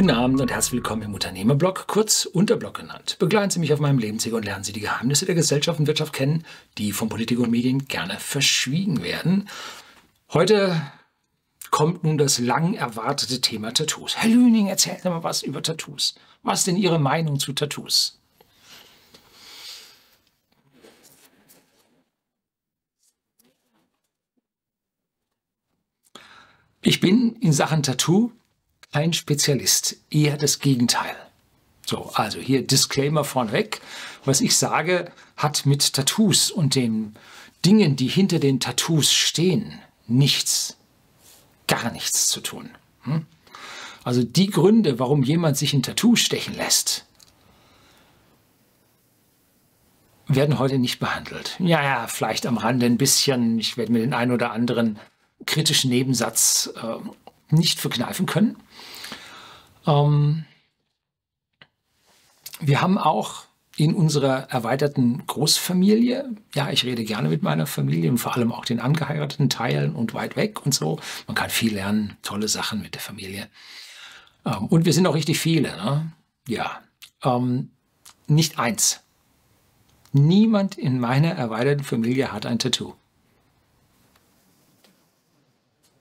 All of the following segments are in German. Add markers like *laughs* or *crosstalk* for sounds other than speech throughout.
Guten Abend und herzlich willkommen im Unternehmerblog, kurz Unterblog genannt. Begleiten Sie mich auf meinem Lebensweg und lernen Sie die Geheimnisse der Gesellschaft und Wirtschaft kennen, die von Politik und Medien gerne verschwiegen werden. Heute kommt nun das lang erwartete Thema Tattoos. Herr Lüning, erzählen Sie mal was über Tattoos. Was ist denn Ihre Meinung zu Tattoos? Ich bin in Sachen Tattoo kein Spezialist, eher das Gegenteil. So, also hier Disclaimer vorneweg. Was ich sage, hat mit Tattoos und den Dingen, die hinter den Tattoos stehen, nichts, gar nichts zu tun. Hm? Also die Gründe, warum jemand sich ein Tattoo stechen lässt, werden heute nicht behandelt. Ja, ja, vielleicht am Rande ein bisschen. Ich werde mir den einen oder anderen kritischen Nebensatz äh, nicht verkneifen können. Ähm, wir haben auch in unserer erweiterten Großfamilie, ja, ich rede gerne mit meiner Familie und vor allem auch den angeheirateten Teilen und weit weg und so. Man kann viel lernen, tolle Sachen mit der Familie. Ähm, und wir sind auch richtig viele, ne? Ja. Ähm, nicht eins. Niemand in meiner erweiterten Familie hat ein Tattoo.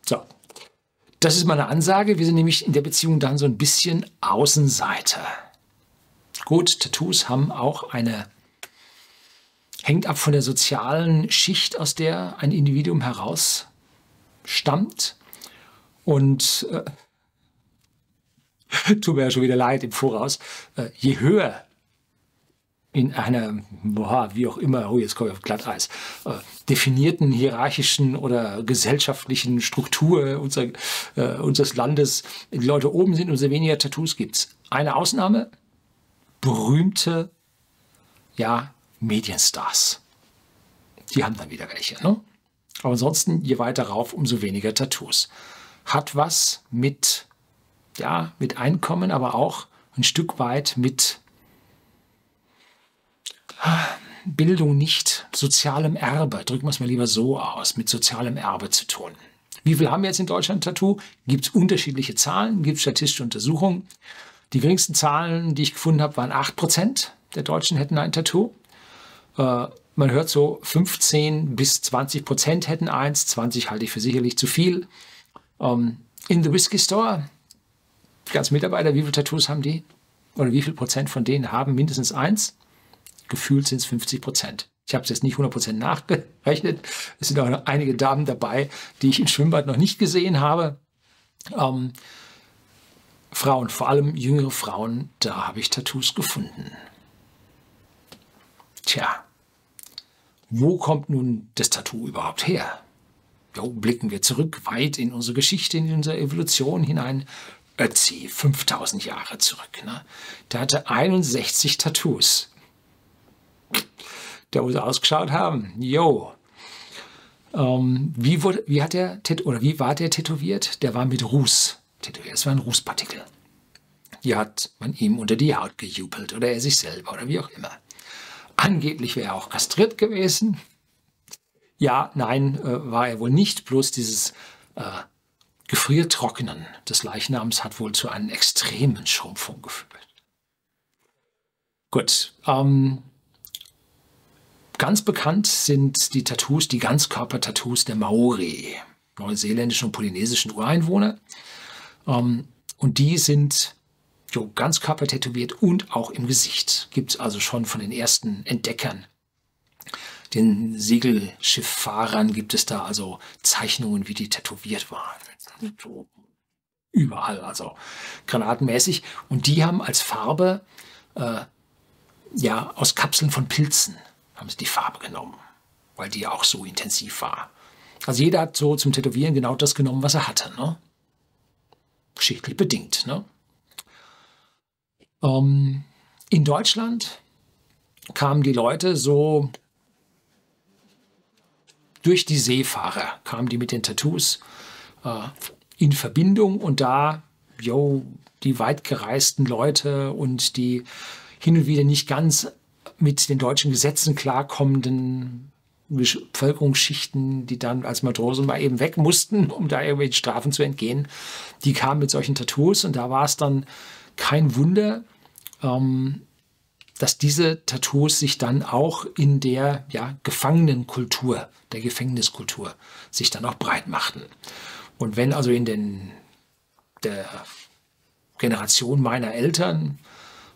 So, das ist meine Ansage. Wir sind nämlich in der Beziehung dann so ein bisschen Außenseiter. Gut, Tattoos haben auch eine, hängt ab von der sozialen Schicht, aus der ein Individuum heraus stammt. Und äh, *laughs* tut mir ja schon wieder leid im Voraus, äh, je höher in einer, boah, wie auch immer, oh, jetzt komme ich auf Glatteis, äh, definierten hierarchischen oder gesellschaftlichen Struktur unser, äh, unseres Landes die Leute oben sind, umso weniger Tattoos gibt es. Eine Ausnahme, berühmte, ja, Medienstars. Die haben dann wieder welche, ne? Aber ansonsten, je weiter rauf, umso weniger Tattoos. Hat was mit, ja, mit Einkommen, aber auch ein Stück weit mit Bildung nicht, sozialem Erbe, drücken wir es mal lieber so aus, mit sozialem Erbe zu tun. Wie viel haben wir jetzt in Deutschland Tattoo? Gibt es unterschiedliche Zahlen, gibt statistische Untersuchungen. Die geringsten Zahlen, die ich gefunden habe, waren 8% der Deutschen hätten ein Tattoo. Äh, man hört so 15 bis 20 Prozent hätten eins, 20 halte ich für sicherlich zu viel. Ähm, in the Whisky Store, ganzen Mitarbeiter, wie viele Tattoos haben die? Oder wie viel Prozent von denen haben mindestens eins? Gefühlt sind es 50 Prozent. Ich habe es jetzt nicht 100 Prozent nachgerechnet. Es sind auch einige Damen dabei, die ich im Schwimmbad noch nicht gesehen habe. Ähm, Frauen, vor allem jüngere Frauen, da habe ich Tattoos gefunden. Tja, wo kommt nun das Tattoo überhaupt her? Jo, blicken wir zurück, weit in unsere Geschichte, in unsere Evolution hinein. Ötzi, 5000 Jahre zurück. Ne? Der hatte 61 Tattoos der muss ausgeschaut haben. Jo. Ähm, wie, wie, hat der, oder wie war der tätowiert? Der war mit Ruß tätowiert. Das war ein Rußpartikel. Die hat man ihm unter die Haut gejubelt oder er sich selber oder wie auch immer. Angeblich wäre er auch kastriert gewesen. Ja, nein, äh, war er wohl nicht. Bloß dieses äh, Gefriertrocknen des Leichnams hat wohl zu einer extremen Schrumpfung geführt. Gut, ähm, Ganz bekannt sind die Tattoos, die Ganzkörper-Tattoos der Maori, neuseeländischen und polynesischen Ureinwohner. Ähm, und die sind jo, Ganzkörper tätowiert und auch im Gesicht. Gibt es also schon von den ersten Entdeckern. Den Segelschifffahrern gibt es da also Zeichnungen, wie die tätowiert waren. So überall, also granatenmäßig. Und die haben als Farbe äh, ja aus Kapseln von Pilzen haben sie die Farbe genommen, weil die auch so intensiv war. Also jeder hat so zum Tätowieren genau das genommen, was er hatte. Ne? Geschichtlich bedingt. Ne? Ähm, in Deutschland kamen die Leute so durch die Seefahrer, kamen die mit den Tattoos äh, in Verbindung und da, jo, die weitgereisten Leute und die hin und wieder nicht ganz mit den deutschen Gesetzen klarkommenden Bevölkerungsschichten, die dann als Matrosen mal eben weg mussten, um da irgendwelchen Strafen zu entgehen, die kamen mit solchen Tattoos und da war es dann kein Wunder, ähm, dass diese Tattoos sich dann auch in der ja, Gefangenenkultur, der Gefängniskultur, sich dann auch breit machten. Und wenn also in den, der Generation meiner Eltern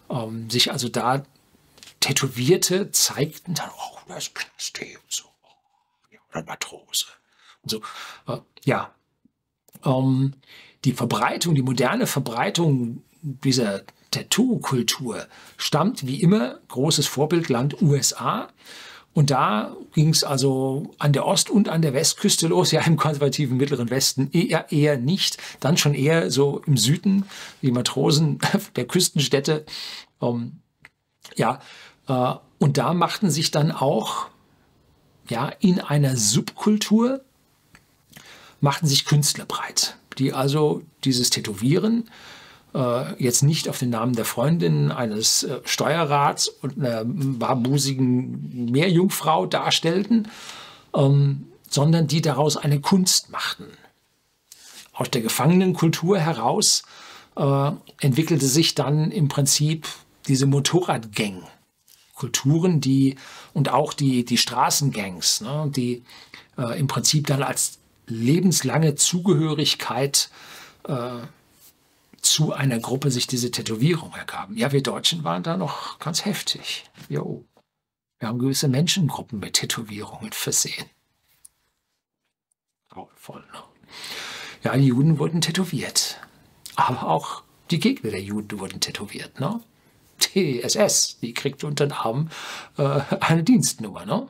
ähm, sich also da Tätowierte zeigten, dann, oh, das ist Knasti und so, oder Matrose und so. Äh, ja, ähm, die Verbreitung, die moderne Verbreitung dieser Tattoo-Kultur stammt wie immer, großes Vorbildland USA. Und da ging es also an der Ost- und an der Westküste los, ja im konservativen Mittleren Westen eher, eher nicht, dann schon eher so im Süden, die Matrosen *laughs* der Küstenstädte. Ähm, ja, und da machten sich dann auch ja, in einer Subkultur, machten sich Künstler breit, die also dieses Tätowieren äh, jetzt nicht auf den Namen der Freundin eines äh, Steuerrats und einer barbusigen Meerjungfrau darstellten, ähm, sondern die daraus eine Kunst machten. Aus der Gefangenenkultur heraus äh, entwickelte sich dann im Prinzip diese Motorradgang. Kulturen, die und auch die, die Straßengangs, ne, die äh, im Prinzip dann als lebenslange Zugehörigkeit äh, zu einer Gruppe sich diese Tätowierung ergaben. Ja, wir Deutschen waren da noch ganz heftig. Jo. Wir haben gewisse Menschengruppen mit Tätowierungen versehen. Grauenvoll, ne? Ja, die Juden wurden tätowiert. Aber auch die Gegner der Juden wurden tätowiert, ne? Die SS, die kriegt unter den Arm äh, eine Dienstnummer, ne?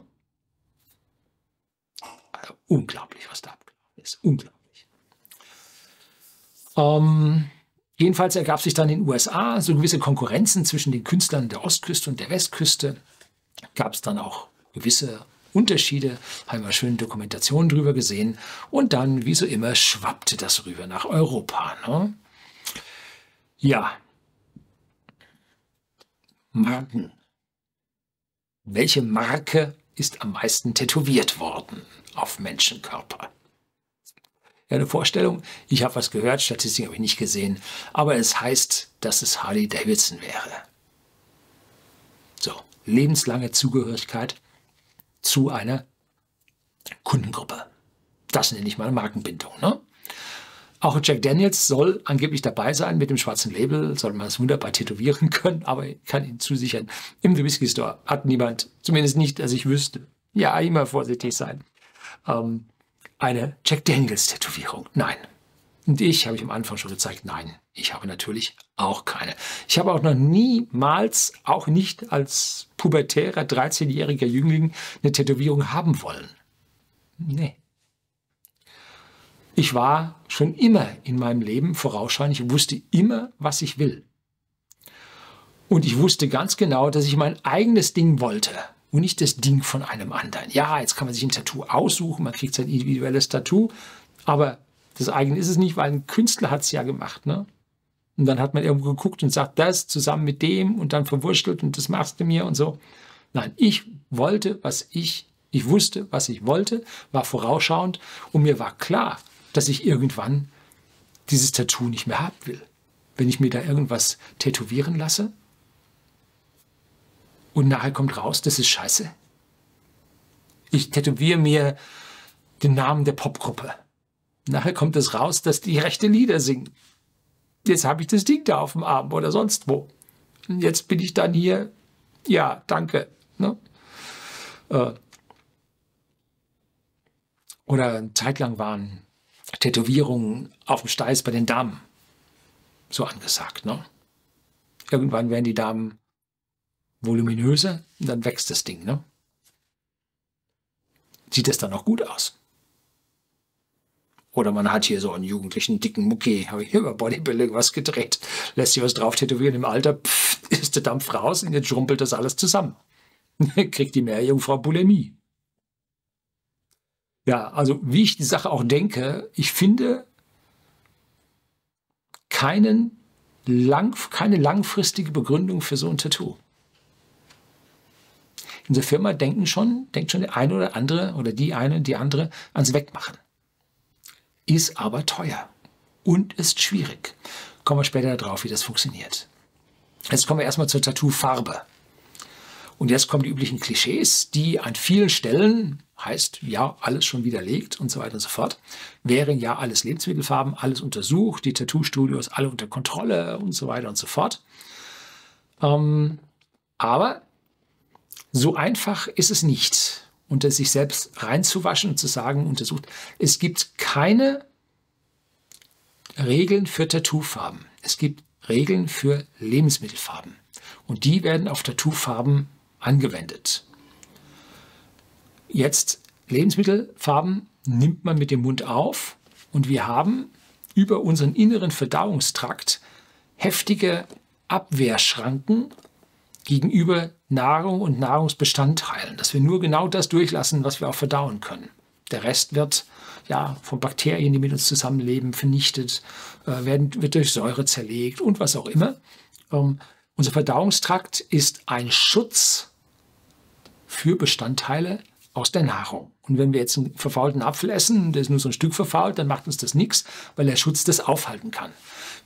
Also, unglaublich, was da abgelaufen ist. Unglaublich. Ähm, Jedenfalls ergab sich dann in den USA so gewisse Konkurrenzen zwischen den Künstlern der Ostküste und der Westküste. Gab es dann auch gewisse Unterschiede, haben wir schöne Dokumentationen drüber gesehen. Und dann, wie so immer, schwappte das rüber nach Europa. Ne? Ja. Marken. Welche Marke ist am meisten tätowiert worden auf Menschenkörper? Ja, eine Vorstellung. Ich habe was gehört, Statistik habe ich nicht gesehen. Aber es heißt, dass es Harley Davidson wäre. So, lebenslange Zugehörigkeit zu einer Kundengruppe. Das nenne ich mal Markenbindung. Ne? Auch Jack Daniels soll angeblich dabei sein mit dem schwarzen Label, soll man es wunderbar tätowieren können, aber ich kann Ihnen zusichern, im Whisky Store hat niemand, zumindest nicht, dass ich wüsste. Ja, immer vorsichtig sein. Ähm, eine Jack Daniels Tätowierung. Nein. Und ich, habe ich am Anfang schon gezeigt, nein, ich habe natürlich auch keine. Ich habe auch noch niemals, auch nicht als pubertärer 13-jähriger Jüngling, eine Tätowierung haben wollen. Nee. Ich war schon immer in meinem Leben vorausschauend. Ich wusste immer, was ich will. Und ich wusste ganz genau, dass ich mein eigenes Ding wollte und nicht das Ding von einem anderen. Ja, jetzt kann man sich ein Tattoo aussuchen, man kriegt sein individuelles Tattoo, aber das eigene ist es nicht, weil ein Künstler hat es ja gemacht. Ne? Und dann hat man irgendwo geguckt und sagt, das zusammen mit dem und dann verwurschtelt und das machst du mir und so. Nein, ich wollte, was ich, ich wusste, was ich wollte, war vorausschauend und mir war klar, dass ich irgendwann dieses Tattoo nicht mehr haben will. Wenn ich mir da irgendwas tätowieren lasse, und nachher kommt raus, das ist scheiße. Ich tätowiere mir den Namen der Popgruppe. Nachher kommt es raus, dass die rechte Lieder singen. Jetzt habe ich das Ding da auf dem Arm oder sonst wo. Und jetzt bin ich dann hier, ja, danke. Ne? Äh. Oder eine Zeit lang waren Tätowierungen auf dem Steiß bei den Damen so angesagt. Ne? Irgendwann werden die Damen voluminöser und dann wächst das Ding. Ne? Sieht es dann auch gut aus? Oder man hat hier so einen jugendlichen dicken Mucki, habe ich hier über Bodybuilding was gedreht, lässt sich was drauf tätowieren im Alter, pff, ist der Dampf raus und jetzt schrumpelt das alles zusammen. *laughs* Kriegt die Meerjungfrau Bulimie. Ja, also wie ich die Sache auch denke, ich finde keinen lang, keine langfristige Begründung für so ein Tattoo. in der Firma denken schon, denkt schon der eine oder andere oder die eine, die andere ans Wegmachen. Ist aber teuer und ist schwierig. Kommen wir später darauf, wie das funktioniert. Jetzt kommen wir erstmal zur Tattoo-Farbe. Und jetzt kommen die üblichen Klischees, die an vielen Stellen heißt, ja, alles schon widerlegt und so weiter und so fort. Wären ja alles Lebensmittelfarben, alles untersucht, die Tattoo-Studios alle unter Kontrolle und so weiter und so fort. Ähm, aber so einfach ist es nicht, unter sich selbst reinzuwaschen und zu sagen, untersucht. Es gibt keine Regeln für Tattoofarben. Es gibt Regeln für Lebensmittelfarben. Und die werden auf Tattoofarben angewendet. Jetzt Lebensmittelfarben nimmt man mit dem Mund auf und wir haben über unseren inneren Verdauungstrakt heftige Abwehrschranken gegenüber Nahrung und Nahrungsbestandteilen, dass wir nur genau das durchlassen, was wir auch verdauen können. Der Rest wird ja von Bakterien, die mit uns zusammenleben, vernichtet, äh, werden, wird durch Säure zerlegt und was auch immer. Ähm, unser Verdauungstrakt ist ein Schutz für Bestandteile aus der Nahrung. Und wenn wir jetzt einen verfaulten Apfel essen, der ist nur so ein Stück verfault, dann macht uns das nichts, weil der Schutz das aufhalten kann.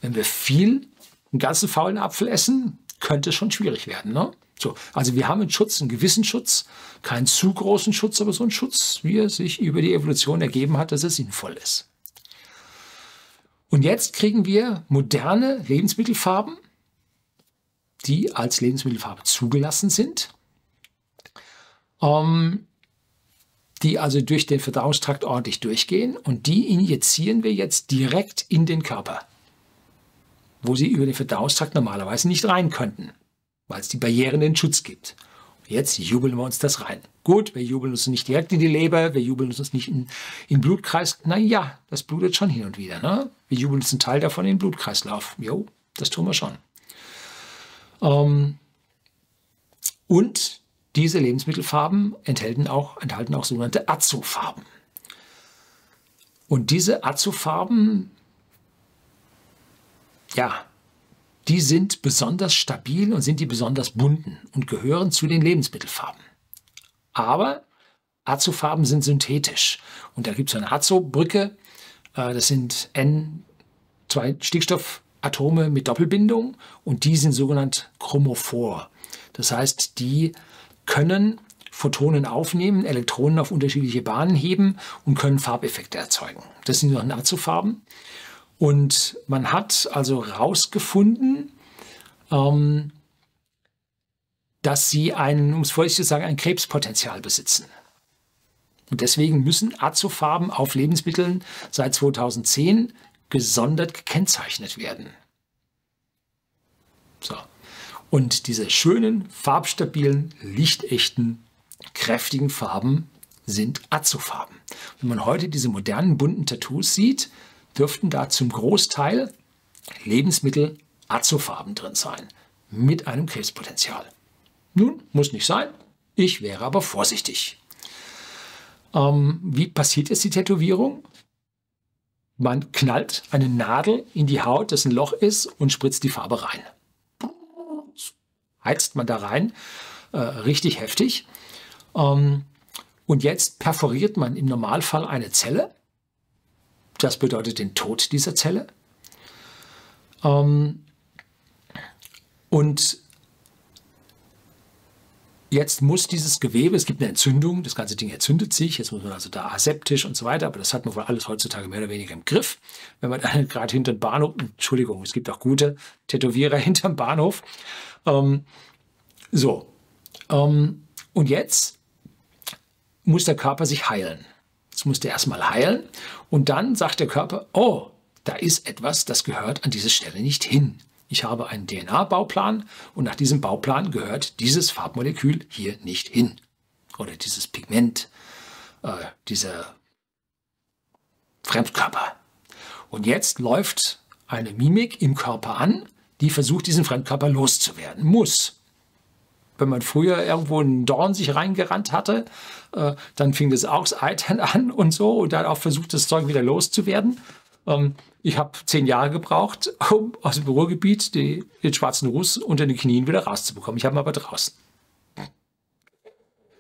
Wenn wir viel einen ganzen faulen Apfel essen, könnte es schon schwierig werden. Ne? So, also wir haben einen Schutz, einen gewissen Schutz, keinen zu großen Schutz, aber so einen Schutz, wie er sich über die Evolution ergeben hat, dass er sinnvoll ist. Und jetzt kriegen wir moderne Lebensmittelfarben, die als Lebensmittelfarbe zugelassen sind, ähm, die also durch den Verdauungstrakt ordentlich durchgehen und die injizieren wir jetzt direkt in den Körper, wo sie über den Verdauungstrakt normalerweise nicht rein könnten weil es die Barrieren den Schutz gibt. Jetzt jubeln wir uns das rein. Gut, wir jubeln uns nicht direkt in die Leber, wir jubeln uns nicht in, den Blutkreis. Naja, das blutet schon hin und wieder. Ne? Wir jubeln uns einen Teil davon in den Blutkreislauf. Jo, das tun wir schon. Ähm, und diese Lebensmittelfarben enthalten auch, enthalten auch sogenannte Azofarben. Und diese Azofarben, ja, die sind besonders stabil und sind die besonders bunten und gehören zu den Lebensmittelfarben. Aber Azofarben sind synthetisch. Und da gibt es eine Azo-Brücke. Äh, das sind N, zwei Stickstoffatome mit Doppelbindung und die sind sogenannt chromophor. Das heißt, die können Photonen aufnehmen, Elektronen auf unterschiedliche Bahnen heben und können Farbeffekte erzeugen. Das sind noch Azofarben. Und man hat also herausgefunden, ähm, dass sie ein, um es vorsichtig zu sagen, ein Krebspotenzial besitzen. Und deswegen müssen Azofarben auf Lebensmitteln seit 2010 gesondert gekennzeichnet werden. So. Und diese schönen, farbstabilen, lichtechten, kräftigen Farben sind Azofarben. Wenn man heute diese modernen bunten Tattoos sieht, dürften da zum Großteil Lebensmittel Azofarben drin sein, mit einem Krebspotenzial. Nun, muss nicht sein, ich wäre aber vorsichtig. Ähm, wie passiert jetzt die Tätowierung? Man knallt eine Nadel in die Haut, das ein Loch ist, und spritzt die Farbe rein. Heizt man da rein, äh, richtig heftig. Ähm, und jetzt perforiert man im Normalfall eine Zelle das bedeutet den Tod dieser Zelle. Ähm, und jetzt muss dieses Gewebe, es gibt eine Entzündung, das ganze Ding entzündet sich, jetzt muss man also da aseptisch und so weiter, aber das hat man wohl alles heutzutage mehr oder weniger im Griff. Wenn man *laughs* dann gerade hinter dem Bahnhof, Entschuldigung, es gibt auch gute Tätowierer *laughs* hinterm Bahnhof. Ähm, so, ähm, und jetzt muss der Körper sich heilen. Jetzt muss der erstmal heilen und dann sagt der Körper, oh, da ist etwas, das gehört an diese Stelle nicht hin. Ich habe einen DNA-Bauplan und nach diesem Bauplan gehört dieses Farbmolekül hier nicht hin. Oder dieses Pigment, äh, dieser Fremdkörper. Und jetzt läuft eine Mimik im Körper an, die versucht, diesen Fremdkörper loszuwerden. Muss wenn man früher irgendwo einen Dorn sich reingerannt hatte, äh, dann fing das auch Eitern an und so und dann auch versucht, das Zeug wieder loszuwerden. Ähm, ich habe zehn Jahre gebraucht, *laughs* um aus dem Ruhrgebiet die, den schwarzen Ruß unter den Knien wieder rauszubekommen. Ich habe ihn aber draußen.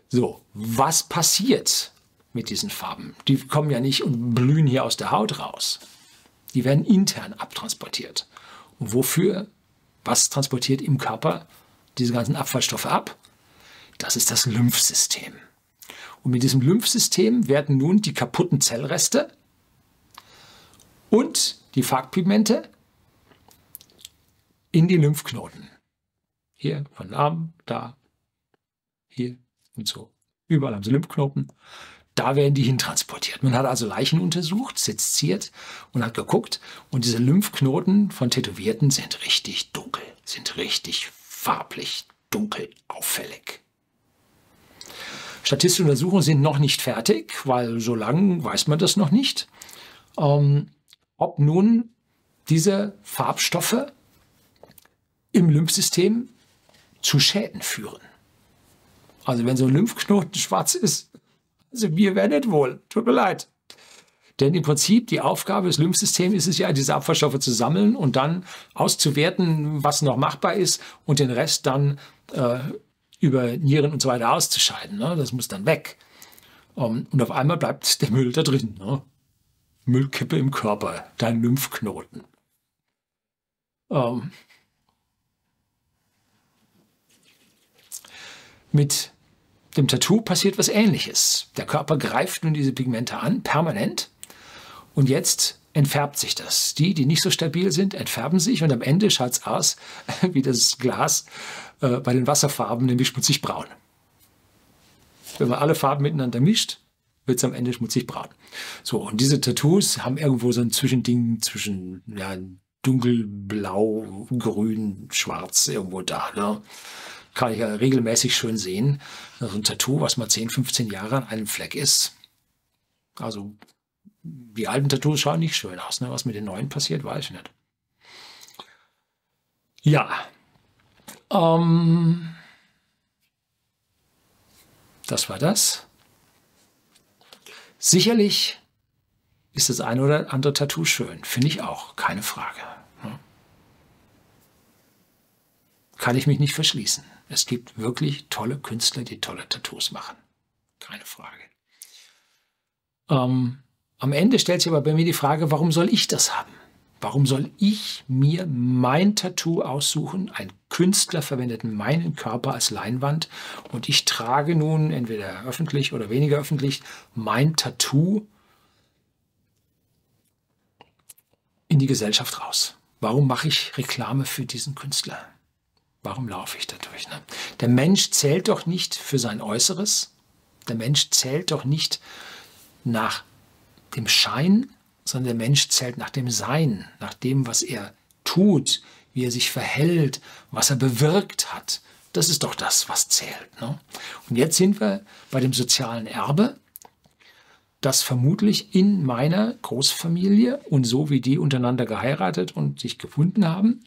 So, was passiert mit diesen Farben? Die kommen ja nicht und blühen hier aus der Haut raus. Die werden intern abtransportiert. Und wofür? Was transportiert im Körper diese ganzen Abfallstoffe ab? Das ist das Lymphsystem. Und mit diesem Lymphsystem werden nun die kaputten Zellreste und die Farbpigmente in die Lymphknoten. Hier von Arm, da, hier und so. Überall haben sie Lymphknoten. Da werden die hintransportiert. Man hat also Leichen untersucht, seziert und hat geguckt. Und diese Lymphknoten von Tätowierten sind richtig dunkel, sind richtig farblich dunkel auffällig. Statistische Untersuchungen sind noch nicht fertig, weil so lange weiß man das noch nicht. Ähm, ob nun diese Farbstoffe im Lymphsystem zu Schäden führen. Also wenn so ein Lymphknoten schwarz ist, also wir werden nicht wohl. Tut mir leid. Denn im Prinzip die Aufgabe des Lymphsystems ist es ja, diese Abfallstoffe zu sammeln und dann auszuwerten, was noch machbar ist und den Rest dann äh, über Nieren und so weiter auszuscheiden. Ne? Das muss dann weg. Um, ähm, und auf einmal bleibt der Müll da drin. Ne? Müllkippe im Körper, dein Lymphknoten. Ähm. mit dem Tattoo passiert was Ähnliches. Der Körper greift nun diese Pigmente an, permanent. Und jetzt entfärbt sich das. Die, die nicht so stabil sind, entfärben sich und am Ende schaut es aus *laughs* wie das Glas äh, bei den Wasserfarben, nämlich schmutzig braun. Wenn man alle Farben miteinander mischt, wird es am Ende schmutzig braun. So, und diese Tattoos haben irgendwo so ein Zwischending zwischen ja, dunkelblau, grün, schwarz irgendwo da. Ne? Kann ich ja regelmäßig schön sehen. So ein Tattoo, was mal 10, 15 Jahre an einem Fleck ist. Also die alten Tattoos schauen nicht schön aus. Ne? Was mit den neuen passiert, weiß ich nicht. Ja. Ähm, das war das. Sicherlich ist das eine oder andere Tattoo schön. Finde ich auch, keine Frage. Ne? Kann ich mich nicht verschließen. Es gibt wirklich tolle Künstler, die tolle Tattoos machen. Keine Frage. Ähm, am Ende stellt sich aber bei mir die Frage, warum soll ich das haben? Warum soll ich mir mein Tattoo aussuchen? Ein Künstler verwendet meinen Körper als Leinwand und ich trage nun entweder öffentlich oder weniger öffentlich mein Tattoo in die Gesellschaft raus. Warum mache ich Reklame für diesen Künstler? Warum laufe ich dadurch? Ne? Der Mensch zählt doch nicht für sein Äußeres. Der Mensch zählt doch nicht nach dem Schein, sondern der Mensch zählt nach dem Sein, nach dem, was er tut, wie er sich verhält, was er bewirkt hat. Das ist doch das, was zählt. Ne? Und jetzt sind wir bei dem sozialen Erbe, das vermutlich in meiner Großfamilie und so wie die untereinander geheiratet und sich gefunden haben,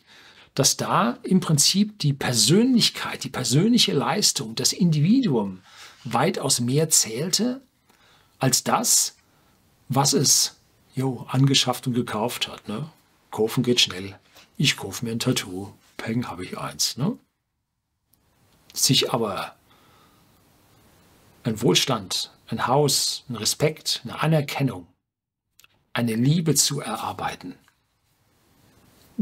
dass da im Prinzip die Persönlichkeit, die persönliche Leistung, das Individuum weitaus mehr zählte als das, was es jo, angeschafft und gekauft hat. Ne? Kaufen geht schnell. Ich kaufe mir ein Tattoo. Peng habe ich eins. Ne? Sich aber ein Wohlstand, ein Haus, ein Respekt, eine Anerkennung, eine Liebe zu erarbeiten,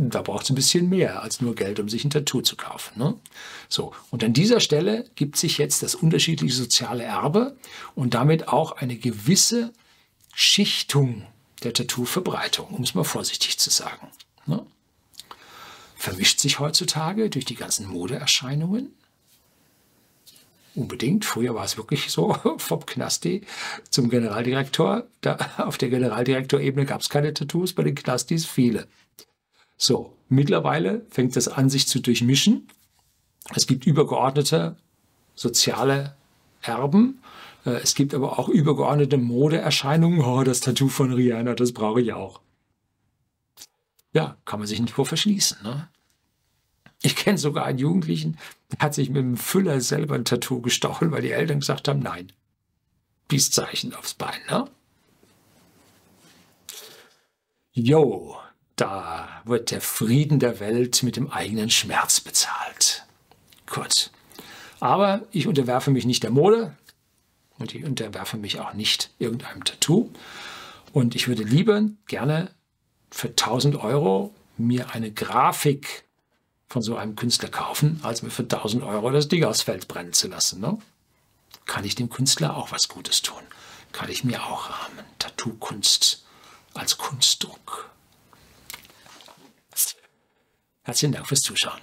da braucht es ein bisschen mehr als nur Geld, um sich ein Tattoo zu kaufen. Ne? So, und an dieser Stelle gibt sich jetzt das unterschiedliche soziale Erbe und damit auch eine gewisse Schichtung der Tattoo-Verbreitung, um es mal vorsichtig zu sagen. Ne? Vermischt sich heutzutage durch die ganzen Modeerscheinungen. Unbedingt. Früher war es wirklich so, *laughs* vom Knasti zum Generaldirektor. Da, auf der Generaldirektorebene gab es keine Tattoos, bei den Knastis viele. So, mittlerweile fängt das an, sich zu durchmischen. Es gibt übergeordnete soziale Erben es gibt aber auch übergeordnete Modeerscheinungen. Oh, das Tattoo von Rihanna, das brauche ich auch. Ja, kann man sich nicht vor verschließen. Ne? Ich kenne sogar einen Jugendlichen, der hat sich mit dem Füller selber ein Tattoo gestochen, weil die Eltern gesagt haben, nein. Peace-Zeichen aufs Bein, ne? Jo, da wird der Frieden der Welt mit dem eigenen Schmerz bezahlt. Gut. Aber ich unterwerfe mich nicht der Mode. Und ich unterwerfe mich auch nicht irgendeinem Tattoo. Und ich würde lieber gerne für 1000 Euro mir eine Grafik von so einem Künstler kaufen, als mir für 1000 Euro das Ding aufs Feld brennen zu lassen. Ne? Kann ich dem Künstler auch was Gutes tun? Kann ich mir auch rahmen? Tattoo-Kunst als Kunstdruck. Herzlichen Dank fürs Zuschauen.